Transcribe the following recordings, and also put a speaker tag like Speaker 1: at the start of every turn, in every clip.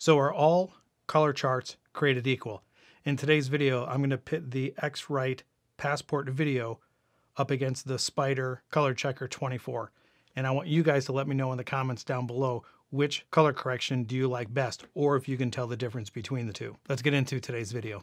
Speaker 1: So are all color charts created equal? In today's video, I'm going to pit the X-Rite Passport video up against the Spyder Color Checker 24. And I want you guys to let me know in the comments down below which color correction do you like best, or if you can tell the difference between the two. Let's get into today's video.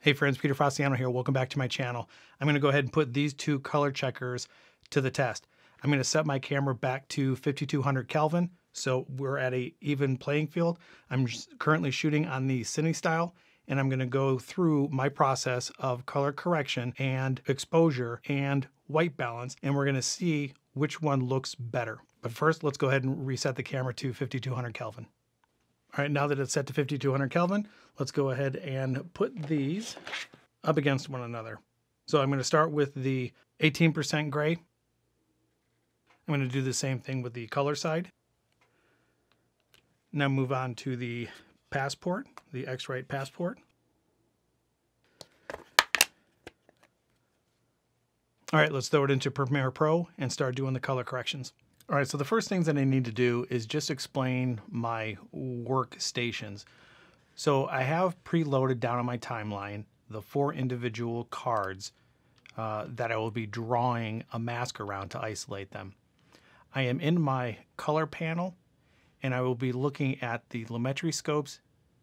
Speaker 1: Hey friends, Peter Fasciano here. Welcome back to my channel. I'm going to go ahead and put these two color checkers to the test. I'm going to set my camera back to 5200 Kelvin so we're at a even playing field. I'm currently shooting on the Cine style and I'm going to go through my process of color correction and exposure and white balance and we're going to see which one looks better. But first, let's go ahead and reset the camera to 5200 Kelvin. All right, now that it's set to 5200 Kelvin, let's go ahead and put these up against one another. So I'm going to start with the 18% gray. I'm going to do the same thing with the color side. Now move on to the passport, the X-Rite passport. All right, let's throw it into Premiere Pro and start doing the color corrections. All right, so the first things that I need to do is just explain my workstations. So I have preloaded down on my timeline the four individual cards uh, that I will be drawing a mask around to isolate them. I am in my color panel and I will be looking at the Lumetri scopes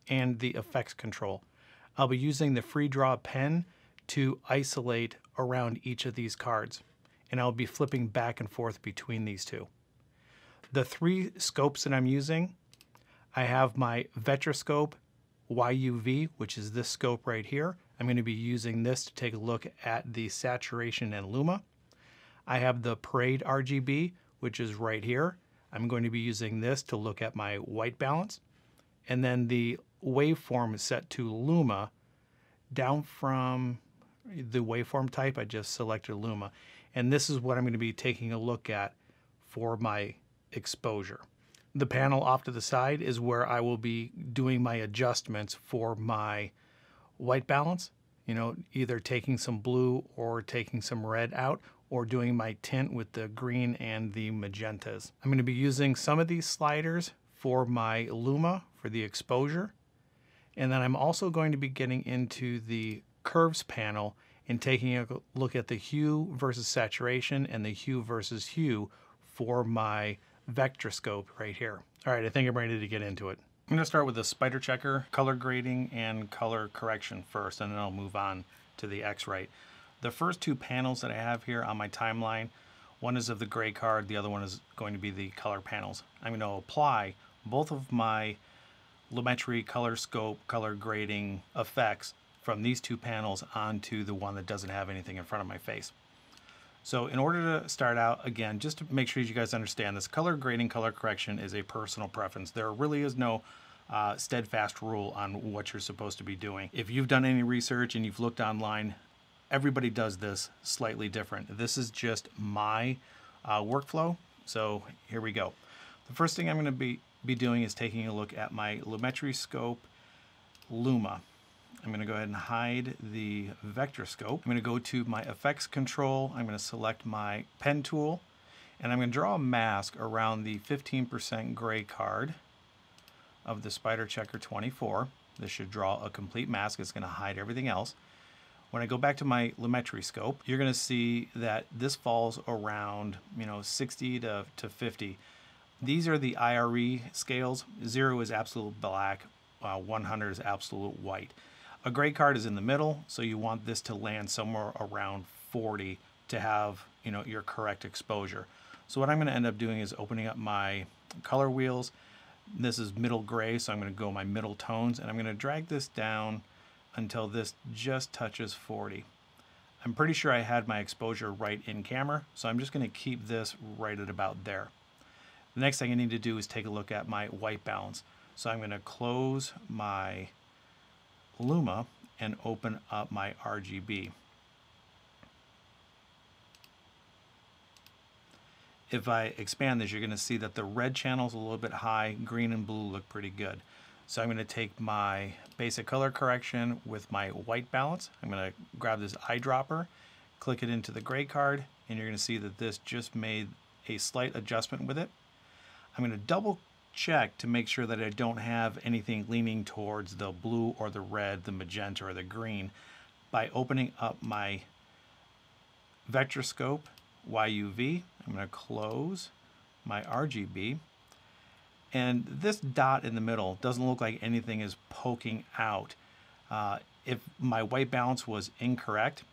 Speaker 1: and the effects control. I'll be using the free draw pen to isolate around each of these cards and I'll be flipping back and forth between these two. The three scopes that I'm using, I have my Vectorscope YUV, which is this scope right here. I'm going to be using this to take a look at the saturation and luma. I have the Parade RGB, which is right here. I'm going to be using this to look at my white balance. And then the waveform is set to Luma. Down from the waveform type, I just selected Luma. And this is what I'm going to be taking a look at for my exposure. The panel off to the side is where I will be doing my adjustments for my white balance. You know, either taking some blue or taking some red out or doing my tint with the green and the magentas. I'm going to be using some of these sliders for my Luma for the exposure. And then I'm also going to be getting into the curves panel and taking a look at the hue versus saturation and the hue versus hue for my Vectorscope right here. All right, I think I'm ready to get into it. I'm to start with the SpyderChecker, color grading, and color correction first, and then I'll move on to the X-Rite. The first two panels that I have here on my timeline, one is of the gray card, the other one is going to be the color panels. I'm going to apply both of my Lumetri color scope, color grading effects from these two panels onto the one that doesn't have anything in front of my face. So in order to start out, again, just to make sure you guys understand this, color grading, color correction is a personal preference. There really is no uh, steadfast rule on what you're supposed to be doing. If you've done any research and you've looked online, everybody does this slightly different. This is just my uh, workflow. So here we go. The first thing I'm going to be, be doing is taking a look at my Lumetri scope Luma. I'm going to go ahead and hide the vector scope. I'm going to go to my effects control. I'm going to select my pen tool and I'm going to draw a mask around the 15% gray card of the SpyderChecker 24. This should draw a complete mask. It's going to hide everything else. When I go back to my Lumetri scope, you're going to see that this falls around, you know, 60 to, to 50. These are the IRE scales. Zero is absolute black, uh, 100 is absolute white. A gray card is in the middle, so you want this to land somewhere around 40 to have, you know, your correct exposure. So what I'm going to end up doing is opening up my color wheels. This is middle gray, so I'm going to go my middle tones, and I'm going to drag this down until this just touches 40. I'm pretty sure I had my exposure right in camera, so I'm just going to keep this right at about there. The next thing I need to do is take a look at my white balance. So I'm going to close my Luma and open up my RGB. If I expand this, you're going to see that the red channel is a little bit high, green and blue look pretty good. So I'm going to take my basic color correction with my white balance. I'm going to grab this eyedropper, click it into the gray card, and you're going to see that this just made a slight adjustment with it. I'm going to double check to make sure that I don't have anything leaning towards the blue or the red, the magenta or the green by opening up my vector scope YUV. I'm going to close my RGB. And this dot in the middle doesn't look like anything is poking out. Uh, if my white balance was incorrect,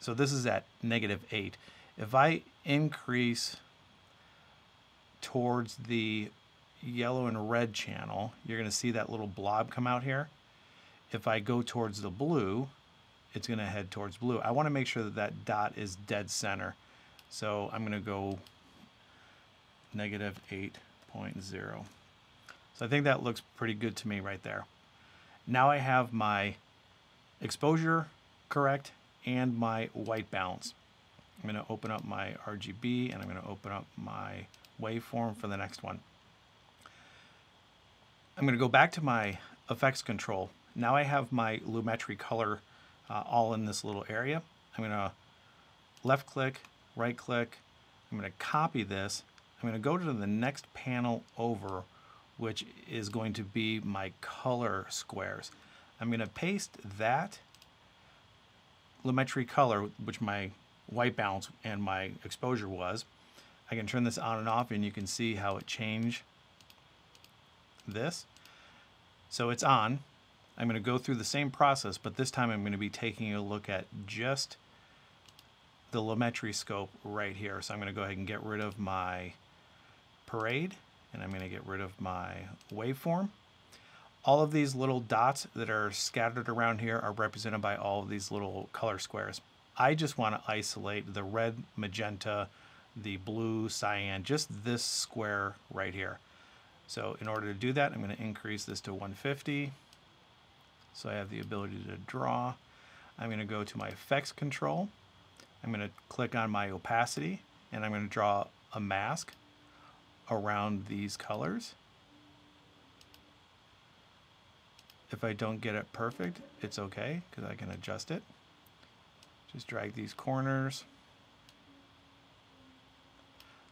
Speaker 1: so this is at negative 8. If I increase towards the yellow and red channel, you're going to see that little blob come out here. If I go towards the blue, it's going to head towards blue. I want to make sure that that dot is dead center. So I'm going to go negative 8.0. So I think that looks pretty good to me right there. Now I have my exposure correct and my white balance. I'm going to open up my RGB and I'm going to open up my waveform for the next one. I'm going to go back to my effects control. Now I have my Lumetri color uh, all in this little area. I'm going to left click, right click. I'm going to copy this. I'm going to go to the next panel over, which is going to be my color squares. I'm going to paste that Lumetri color, which my white balance and my exposure was. I can turn this on and off and you can see how it changed this. So it's on. I'm going to go through the same process, but this time I'm going to be taking a look at just the Lumetri scope right here. So I'm going to go ahead and get rid of my parade and I'm going to get rid of my waveform. All of these little dots that are scattered around here are represented by all of these little color squares. I just want to isolate the red, magenta, the blue, cyan, just this square right here. So in order to do that, I'm going to increase this to 150. So I have the ability to draw. I'm going to go to my effects control. I'm going to click on my opacity and I'm going to draw a mask around these colors. If I don't get it perfect, it's okay because I can adjust it. Just drag these corners.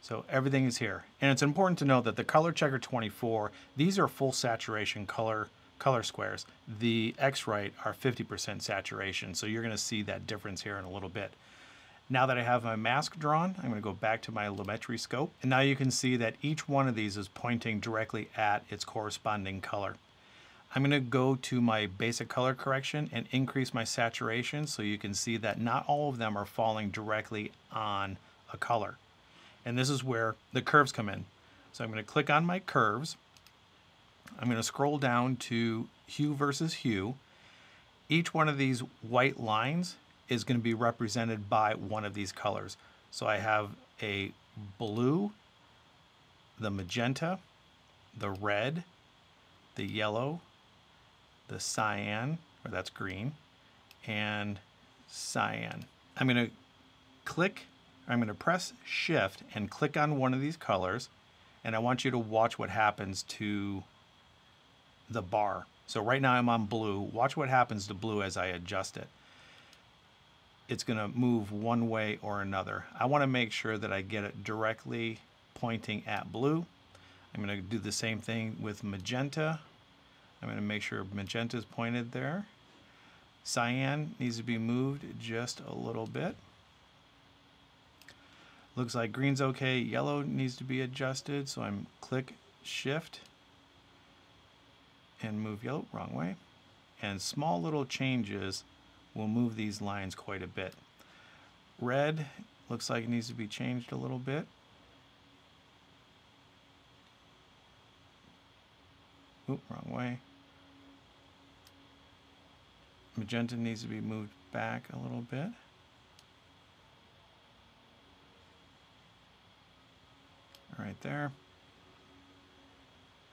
Speaker 1: So everything is here. And it's important to note that the Color Checker 24, these are full saturation color color squares. The X-Rite are 50% saturation, so you're going to see that difference here in a little bit. Now that I have my mask drawn, I'm going to go back to my Lumetri scope, and now you can see that each one of these is pointing directly at its corresponding color. I'm going to go to my basic color correction and increase my saturation so you can see that not all of them are falling directly on a color. And this is where the curves come in. So I'm going to click on my curves. I'm going to scroll down to hue versus hue. Each one of these white lines is going to be represented by one of these colors. So I have a blue, the magenta, the red, the yellow, the cyan, or that's green, and cyan. I'm going to click, I'm going to press shift and click on one of these colors, and I want you to watch what happens to the bar. So right now I'm on blue. Watch what happens to blue as I adjust it. It's going to move one way or another. I want to make sure that I get it directly pointing at blue. I'm going to do the same thing with magenta. I'm going to make sure magenta is pointed there. Cyan needs to be moved just a little bit. Looks like green's okay. Yellow needs to be adjusted, so I'm click shift and move yellow, wrong way. And small little changes will move these lines quite a bit. Red looks like it needs to be changed a little bit. Oop, wrong way. Magenta needs to be moved back a little bit. Right there.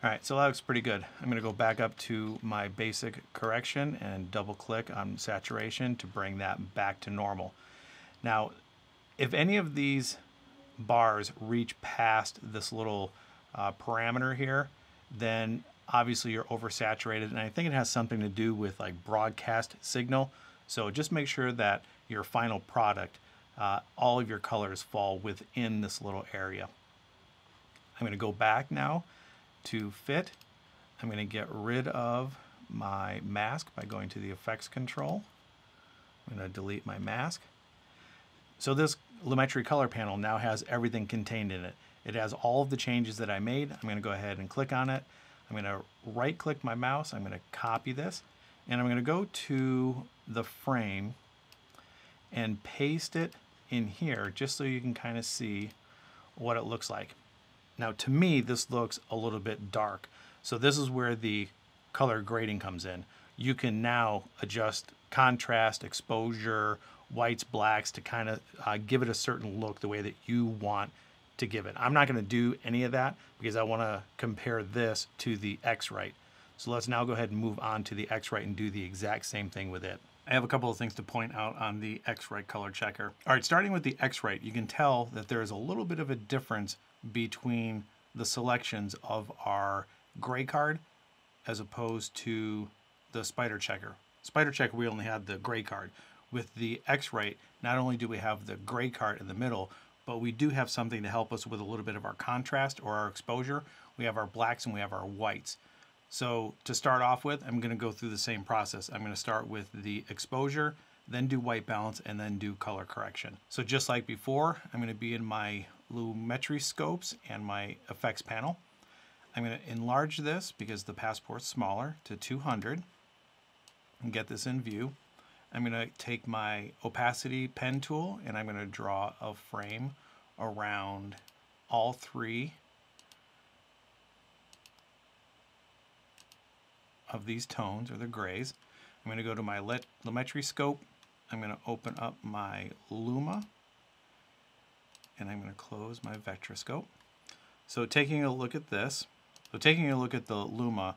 Speaker 1: All right, so that looks pretty good. I'm gonna go back up to my basic correction and double click on saturation to bring that back to normal. Now, if any of these bars reach past this little uh, parameter here, then obviously you're oversaturated and I think it has something to do with like broadcast signal. So just make sure that your final product, uh, all of your colors fall within this little area. I'm going to go back now to fit, I'm going to get rid of my mask by going to the effects control. I'm going to delete my mask. So this Lumetri color panel now has everything contained in it. It has all of the changes that I made. I'm going to go ahead and click on it. I'm going to right click my mouse. I'm going to copy this and I'm going to go to the frame and paste it in here just so you can kind of see what it looks like. Now to me this looks a little bit dark. So this is where the color grading comes in. You can now adjust contrast, exposure, whites, blacks to kind of uh, give it a certain look the way that you want to give it. I'm not going to do any of that because I want to compare this to the X-Rite. So let's now go ahead and move on to the X-Rite and do the exact same thing with it. I have a couple of things to point out on the X-Rite color checker. All right, starting with the X-Rite, you can tell that there is a little bit of a difference between the selections of our gray card as opposed to the SpyderChecker. Spider checker, we only had the gray card. With the X-Rite, not only do we have the gray card in the middle, but we do have something to help us with a little bit of our contrast or our exposure. We have our blacks and we have our whites. So to start off with, I'm going to go through the same process. I'm going to start with the exposure, then do white balance, and then do color correction. So just like before, I'm going to be in my Lumetri scopes and my effects panel. I'm going to enlarge this because the passport's smaller to 200 and get this in view. I'm going to take my opacity pen tool and I'm going to draw a frame around all three of these tones, or the grays. I'm going to go to my Lumetri scope. I'm going to open up my Luma, and I'm going to close my Vectorscope. So taking a look at this, so taking a look at the Luma,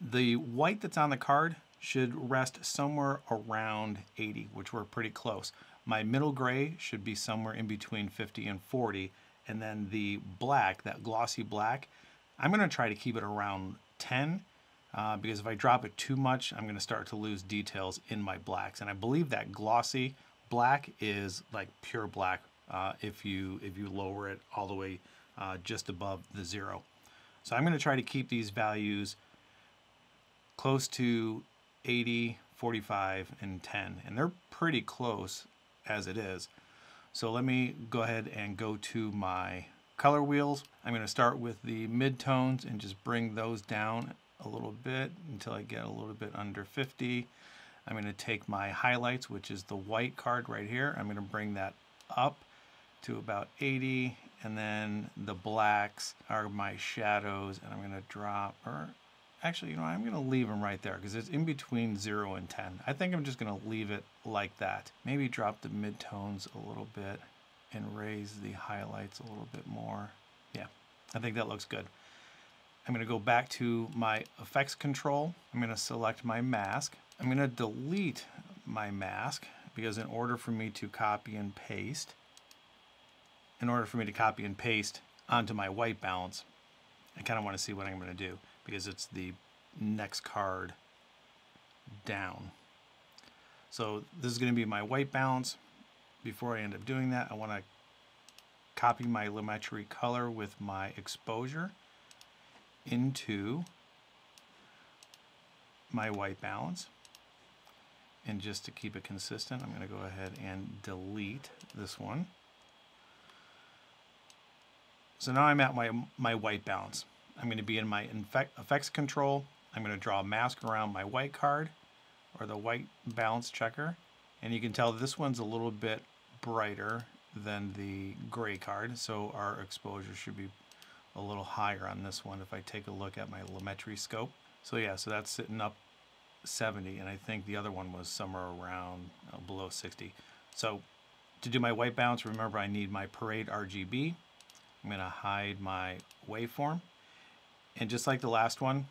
Speaker 1: the white that's on the card should rest somewhere around 80, which we're pretty close. My middle gray should be somewhere in between 50 and 40, and then the black, that glossy black, I'm going to try to keep it around 10 uh, because if I drop it too much, I'm going to start to lose details in my blacks. And I believe that glossy black is like pure black uh, if you if you lower it all the way uh, just above the zero. So I'm going to try to keep these values close to 80, 45, and 10. And they're pretty close as it is. So let me go ahead and go to my color wheels. I'm going to start with the midtones and just bring those down a little bit until I get a little bit under 50. I'm going to take my highlights, which is the white card right here. I'm going to bring that up to about 80 and then the blacks are my shadows and I'm to drop or actually you know I'm to leave them right there because it's in between 0 and 10 I think I'm just to leave it like that maybe drop the midtones a little bit and raise the highlights a little bit more yeah I think that looks good I'm to go back to my effects control. I'm to select my mask. I'm to delete my mask because in order for me to copy and paste, in order for me to copy and paste onto my white balance, I kind of want to see what I'm going to do because it's the next card down. So this is going to be my white balance. Before I end up doing that, I want to copy my Lumetri color with my exposure into my white balance. And just to keep it consistent, I'm going to go ahead and delete this one. So now I'm at my, my white balance. I'm going to be in my effects control. I'm going to draw a mask around my white card or the white balance checker. And you can tell this one's a little bit brighter than the gray card. So our exposure should be a little higher on this one if I take a look at my Lumetri scope. So yeah, so that's sitting up 70 and I think the other one was somewhere around uh, below 60. So to do my white balance, remember I need my Parade RGB. I'm going to hide my waveform. And just like the last one,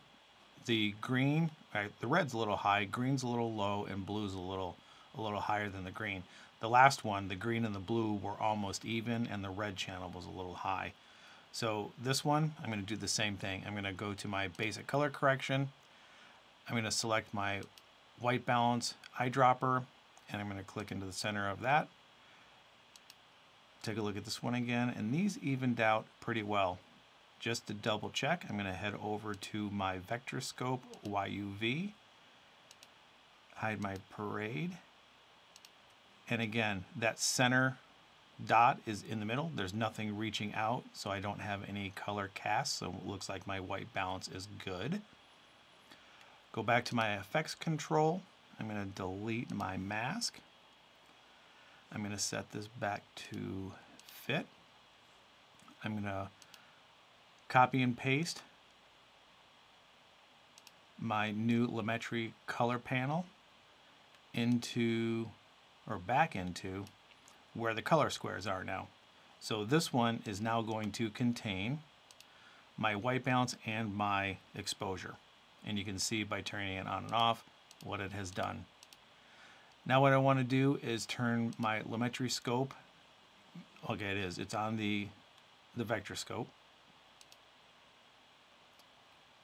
Speaker 1: the green, right, the red's a little high, green's a little low, and blue's a little a little higher than the green. The last one, the green and the blue were almost even, and the red channel was a little high. So this one, I'm going to do the same thing. I'm going to go to my basic color correction. I'm going to select my white balance eyedropper and I'm going to click into the center of that. Take a look at this one again and these evened out pretty well just to double check, I'm going to head over to my vector scope YUV, hide my parade, and again, that center dot is in the middle. There's nothing reaching out, so I don't have any color cast, so it looks like my white balance is good. Go back to my effects control. I'm going to delete my mask. I'm going to set this back to fit. I'm going to copy and paste my new Lumetri color panel into or back into where the color squares are now. So this one is now going to contain my white balance and my exposure. And you can see by turning it on and off what it has done. Now what I want to do is turn my Lumetri scope, okay it is, it's on the, the vector scope,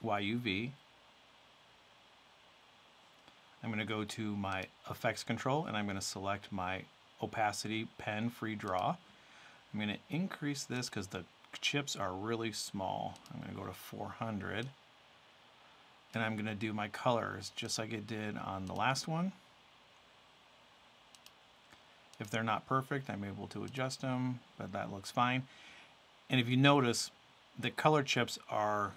Speaker 1: YUV. I'm going to go to my effects control and I'm going to select my opacity pen free draw. I'm going to increase this because the chips are really small. I'm going to go to 400 and I'm going to do my colors just like it did on the last one. If they're not perfect, I'm able to adjust them, but that looks fine. And if you notice, the color chips are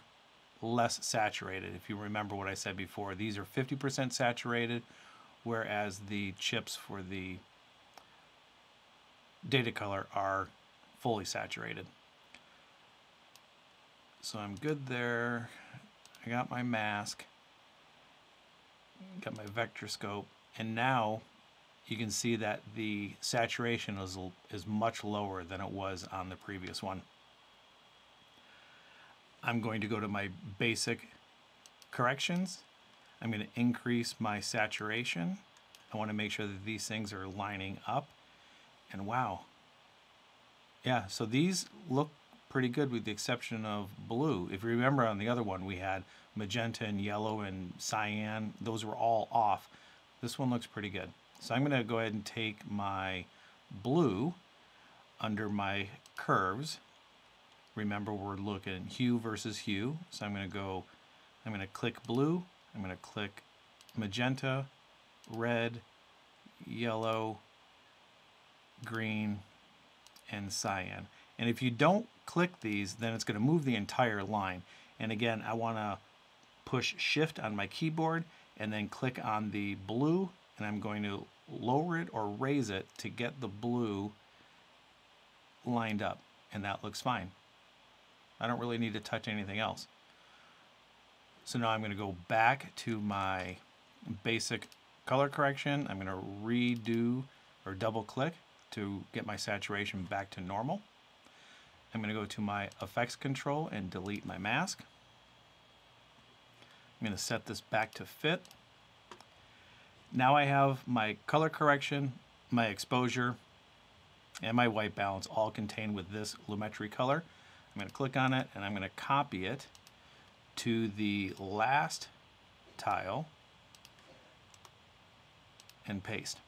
Speaker 1: less saturated. If you remember what I said before, these are 50% saturated, whereas the chips for the Datacolor are fully saturated. So I'm good there. I got my mask, got my vector scope, and now you can see that the saturation is, is much lower than it was on the previous one. I'm going to go to my basic corrections. I'm going to increase my saturation. I want to make sure that these things are lining up. And wow. Yeah, so these look pretty good with the exception of blue. If you remember on the other one, we had magenta and yellow and cyan. Those were all off. This one looks pretty good. So I'm going to go ahead and take my blue under my curves. Remember, we're looking hue versus hue. So I'm going to go, I'm going to click blue. I'm going to click magenta, red, yellow, green, and cyan. And if you don't click these, then it's going to move the entire line. And again, I want to push shift on my keyboard and then click on the blue and I'm going to lower it or raise it to get the blue lined up and that looks fine. I don't really need to touch anything else. So now I'm going to go back to my basic color correction. I'm going to redo or double click to get my saturation back to normal. I'm going to go to my effects control and delete my mask. I'm going to set this back to fit. Now I have my color correction, my exposure, and my white balance all contained with this Lumetri color. I'm going to click on it and I'm going to copy it to the last tile and paste.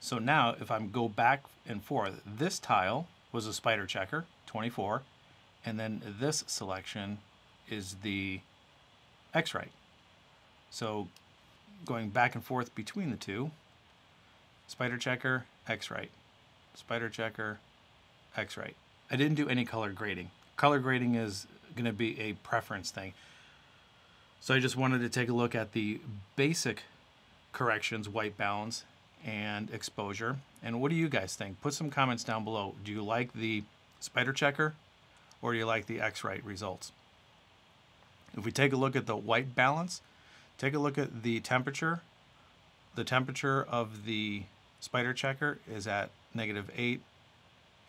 Speaker 1: So now if I go back and forth, this tile was a SpyderChecker, 24, and then this selection is the X-Rite. So going back and forth between the two, SpyderChecker, X-Rite, SpyderChecker, X-Rite. I didn't do any color grading. Color grading is going to be a preference thing. So I just wanted to take a look at the basic corrections, white balance, and exposure. And what do you guys think? Put some comments down below. Do you like the SpyderChecker or do you like the X-Rite results? If we take a look at the white balance, take a look at the temperature. The temperature of the SpyderChecker is at negative 8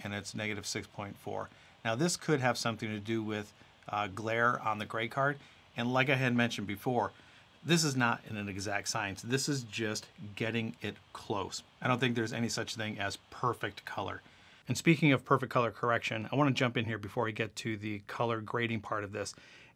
Speaker 1: and it's negative 6.4. Now this could have something to do with uh, glare on the gray card. And like I had mentioned before, this is not an exact science. This is just getting it close. I don't think there's any such thing as perfect color. And speaking of perfect color correction, I want to jump in here before we get to the color grading part of this.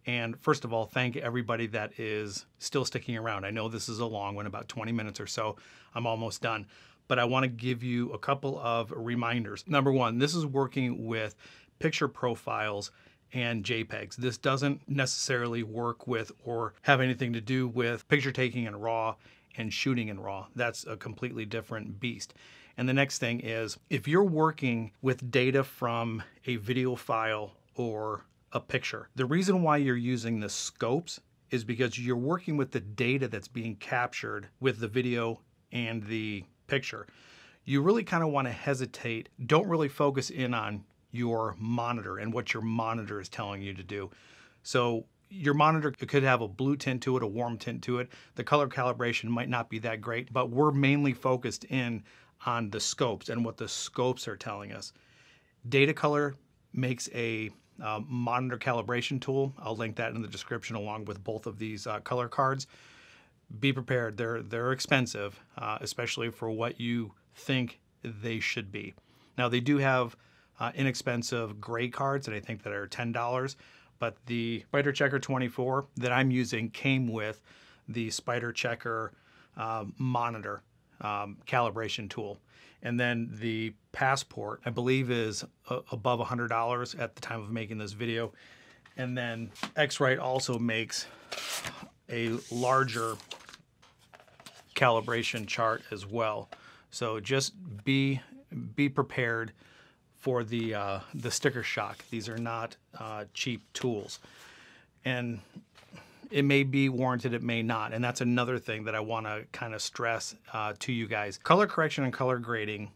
Speaker 1: And first of all, thank everybody that is still sticking around. I know this is a long one, about 20 minutes or so. I'm almost done. But I want to give you a couple of reminders. Number one, this is working with picture profiles and JPEGs. This doesn't necessarily work with or have anything to do with picture taking in RAW and shooting in RAW. That's a completely different beast. And the next thing is if you're working with data from a video file or a picture, the reason why you're using the scopes is because you're working with the data that's being captured with the video and the picture. You really kind of want to hesitate. Don't really focus in on your monitor and what your monitor is telling you to do. So your monitor could have a blue tint to it, a warm tint to it. The color calibration might not be that great, but we're mainly focused in on the scopes and what the scopes are telling us. Datacolor makes a uh, monitor calibration tool. I'll link that in the description along with both of these uh, color cards. Be prepared; they're they're expensive, uh, especially for what you think they should be. Now they do have uh, inexpensive gray cards that I think that are ten dollars, but the SpyderChecker 24 that I'm using came with the SpyderChecker um, monitor um, calibration tool. And then the passport, I believe, is a- above $100 at the time of making this video. And then X-Rite also makes a larger calibration chart as well. So just be be prepared for the uh, the sticker shock. These are not uh, cheap tools, and it may be warranted, it may not, and that's another thing that I want to kind of stress uh, to you guys. Color correction and color grading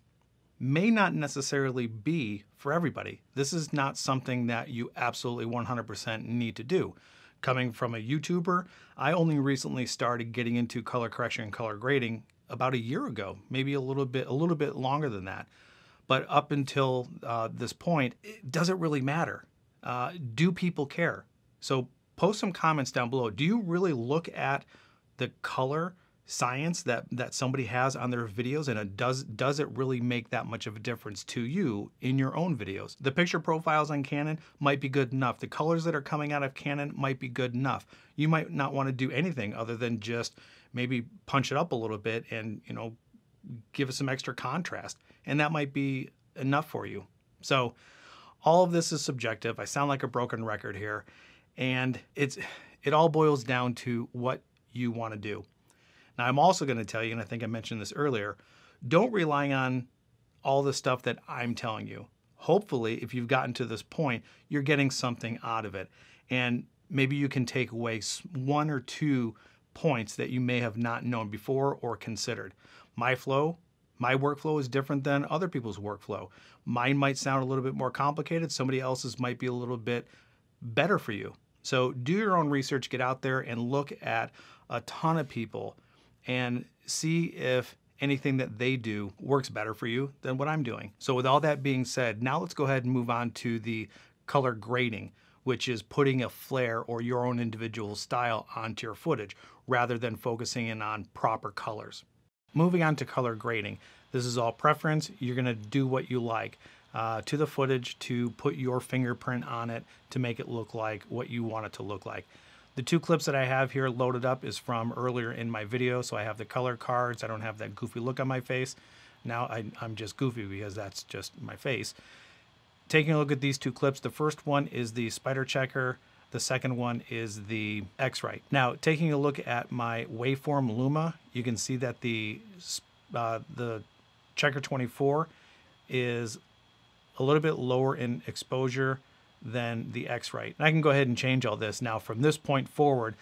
Speaker 1: may not necessarily be for everybody. This is not something that you absolutely 100% need to do. Coming from a YouTuber, I only recently started getting into color correction and color grading about a year ago, maybe a little bit a little bit longer than that. But up until uh, this point, it doesn't really matter. Uh, do people care? So post some comments down below. Do you really look at the color science that that somebody has on their videos and it does does it really make that much of a difference to you in your own videos? The picture profiles on canon might be good enough. The colors that are coming out of canon might be good enough. You might not want to do anything other than just maybe punch it up a little bit and you know give it some extra contrast and that might be enough for you. So all of this is subjective. I sound like a broken record here and it's it all boils down to what you want to do now, I'm also going to tell you, and I think I mentioned this earlier, don't rely on all the stuff that I'm telling you. Hopefully, if you've gotten to this point, you're getting something out of it. And maybe you can take away one or two points that you may have not known before or considered. My flow, my workflow is different than other people's workflow. Mine might sound a little bit more complicated, somebody else's might be a little bit better for you. So do your own research, get out there and look at a ton of people and see if anything that they do works better for you than what I'm doing. So with all that being said, now let's go ahead and move on to the color grading, which is putting a flare or your own individual style onto your footage rather than focusing in on proper colors. Moving on to color grading. This is all preference. You're gonna do what you like uh, to the footage to put your fingerprint on it to make it look like what you want it to look like. The two clips that I have here loaded up is from earlier in my video, so I have the color cards. I don't have that goofy look on my face. Now I, am just goofy because that's just my face. Taking a look at these two clips, the first one is the SpyderChecker. The second one is the X-Rite. Now, taking a look at my waveform Luma, you can see that the uh, the Checker 24 is a little bit lower in exposure than the X-Rite. And I can go ahead and change all this. Now from this point forward,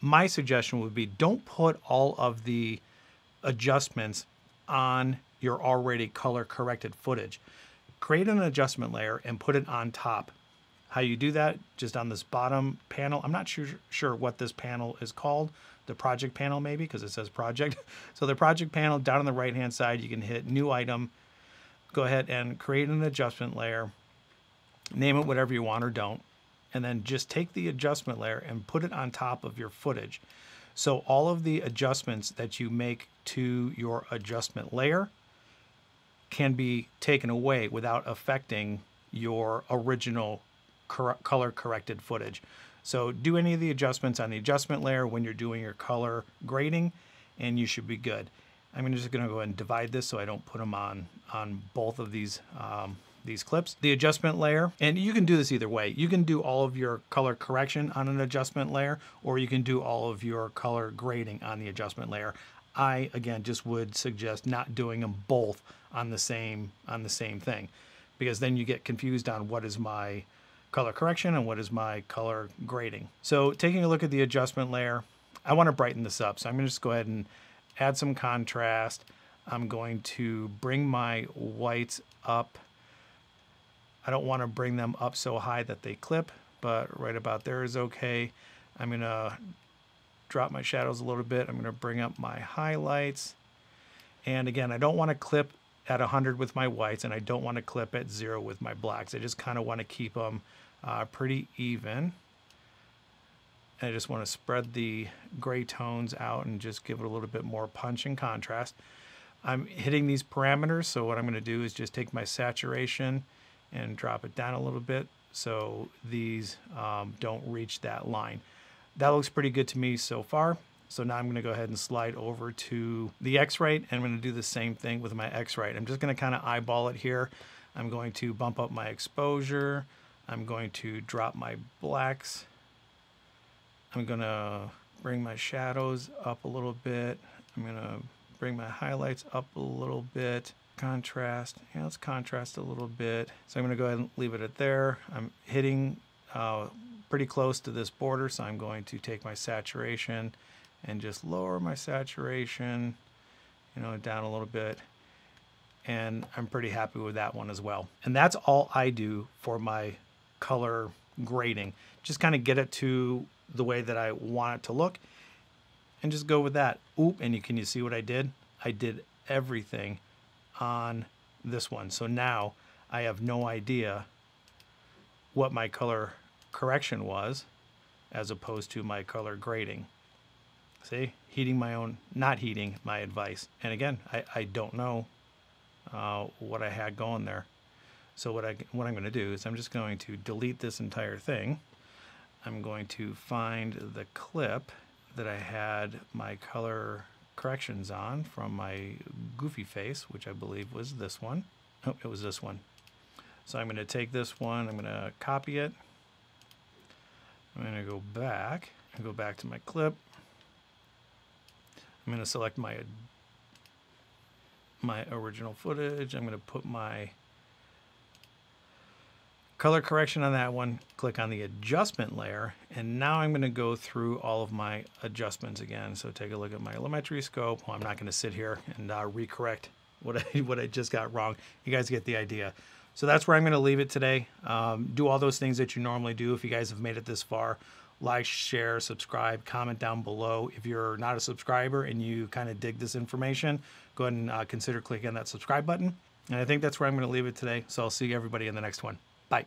Speaker 1: my suggestion would be don't put all of the adjustments on your already color corrected footage. Create an adjustment layer and put it on top. How you do that, just on this bottom panel. I'm not sure, sure what this panel is called. The project panel maybe, because it says project. So the project panel down on the right hand side, you can hit new item. Go ahead and create an adjustment layer name it whatever you want or don't, and then just take the adjustment layer and put it on top of your footage. So all of the adjustments that you make to your adjustment layer can be taken away without affecting your original cor color corrected footage. So do any of the adjustments on the adjustment layer when you're doing your color grading and you should be good. I'm just going to go ahead and divide this so I don't put them on, on both of these um, these clips. The adjustment layer, and you can do this either way. You can do all of your color correction on an adjustment layer, or you can do all of your color grading on the adjustment layer. I again just would suggest not doing them both on the same on the same thing because then you get confused on what is my color correction and what is my color grading. So taking a look at the adjustment layer, I want to brighten this up. So I'm going to just go ahead and add some contrast. I'm going to bring my whites up. I don't want to bring them up so high that they clip, but right about there is okay. I'm going to drop my shadows a little bit. I'm going to bring up my highlights. And again, I don't want to clip at 100 with my whites and I don't want to clip at zero with my blacks. I just kind of want to keep them uh, pretty even. And I just want to spread the gray tones out and just give it a little bit more punch and contrast. I'm hitting these parameters, so what I'm going to do is just take my saturation and drop it down a little bit so these um, don't reach that line. That looks pretty good to me so far. So now I'm going to go ahead and slide over to the X-Rite and I'm going to do the same thing with my X-Rite. I'm just going to kind of eyeball it here. I'm going to bump up my exposure. I'm going to drop my blacks. I'm to bring my shadows up a little bit. I'm to bring my highlights up a little bit. Contrast, yeah, let's contrast a little bit. So I'm to go ahead and leave it at there. I'm hitting uh, pretty close to this border, so I'm going to take my saturation and just lower my saturation, you know, down a little bit. And I'm pretty happy with that one as well. And that's all I do for my color grading. Just kind of get it to the way that I want it to look and just go with that. Oop, and you can you see what I did? I did everything on this one. So now I have no idea what my color correction was as opposed to my color grading. See, heeding my own, not heeding my advice. And again, I, I don't know uh, what I had going there. So what I what I'm going to do is I'm just going to delete this entire thing. I'm going to find the clip that I had my color corrections on from my goofy face, which I believe was this one. Oh, it was this one. So I'm going to take this one, I'm going to copy it. I'm going to go back and go back to my clip. I'm going to select my my original footage. I'm going to put my color correction on that one, click on the adjustment layer, and now I'm going to go through all of my adjustments again. So take a look at my Lumetri scope. Well, I'm not going to sit here and uh, recorrect what I, what I just got wrong. You guys get the idea. So that's where I'm going to leave it today. Um, do all those things that you normally do if you guys have made it this far. Like, share, subscribe, comment down below. If you're not a subscriber and you kind of dig this information, go ahead and uh, consider clicking that subscribe button. And I think that's where I'm going to leave it today. So I'll see everybody in the next one. Bye.